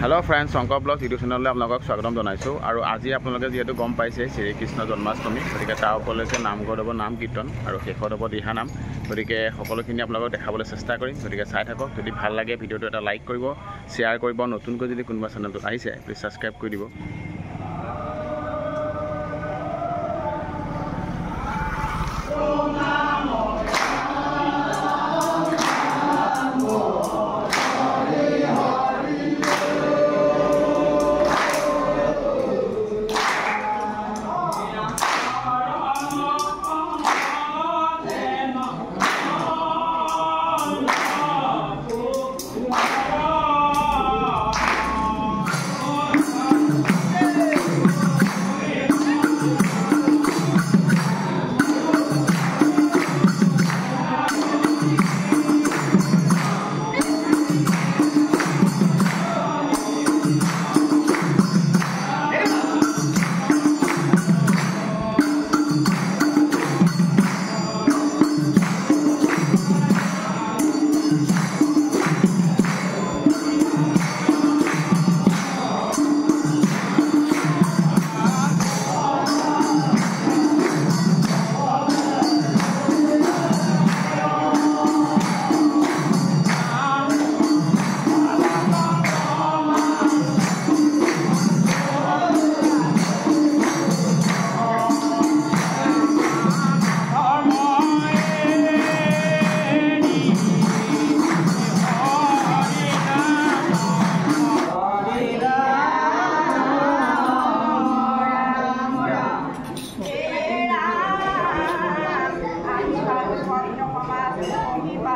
Hello' friends Shankar blog YouTube চেনেললৈ আপোনালোকক স্বাগতম জনাইছোঁ। আৰু আজি আপোনালোকে যিহেতু গম পাইছে শ্ৰীকৃষ্ণ জন্মাষ্টমী গতিকে তাৰ উপলক্ষে নামঘৰত হ'ব নাম কীৰ্তন আৰু শেষত হ'ব দিহানাম গতিকে সকলোখিনি আপোনালোকক দেখাবলৈ চেষ্টা কৰিম। গতিকে চাই থাকক যদি ভাল লাগে ভিডিঅ'টো এটা লাইক কৰিব শ্বেয়াৰ কৰিব। নতুনকৈ যদি কোনোবা চেনেলটোত আহিছে প্লিজ ছাবস্ক্ৰাইব কৰি দিব।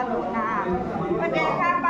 หนูนาประเด็นข้างบ้